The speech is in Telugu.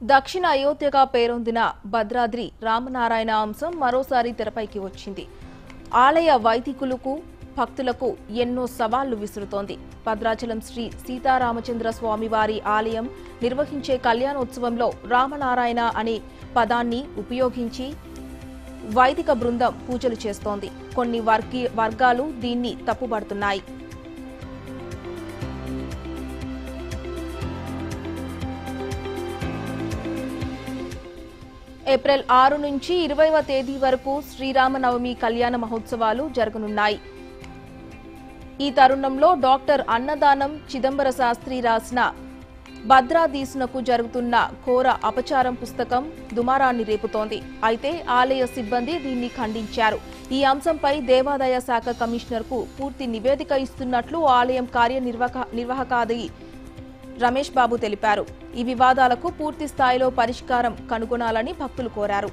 దక్షిణ అయోధ్యగా పేరొందిన భద్రాద్రి రామనారాయణ అంశం మరోసారి తెరపైకి వచ్చింది. ఆలయ వైదికులకు భక్తులకు ఎన్నో సవాళ్ళు విసురుతోంది. భద్రాచలం శ్రీ సీతారామచంద్ర స్వామివారి ఆలయం నిర్వహించే కళ్యాణోత్సవంలో రామనారాయణ అనే పదాన్ని ఉపయోగించి వైదిక బృందం పూజలు చేస్తోంది. కొన్ని వర్గీ వర్గాలు దీన్ని తప్పుబడుతున్నాయి. ఏప్రిల్ ఆరు నుంచి ఇరవైవ తేదీ వరకు శ్రీరామనవమి కళ్యాణ మహోత్సవాలు జరగనున్నాయి. ఈ తరుణంలో డాక్టర్ అన్నదానం చిదంబర శాస్త్రి రాసిన భద్రాదీసునకు జరుగుతున్న ఘోర అపచారం పుస్తకం దుమారాన్ని రేపుతోంది. అయితే ఆలయ సిబ్బంది దీన్ని ఖండించారు. ఈ అంశంపై దేవాదాయ శాఖ కమిషనర్కు పూర్తి నివేదిక ఇస్తున్నట్లు ఆలయం కార్యనిర్వాహక నిర్వాహకాది రమేష్ బాబు తెలిపారు. ఈ వివాదాలకు పూర్తి స్థాయిలో పరిష్కారం కనుగొనాలని భక్తులు కోరారు.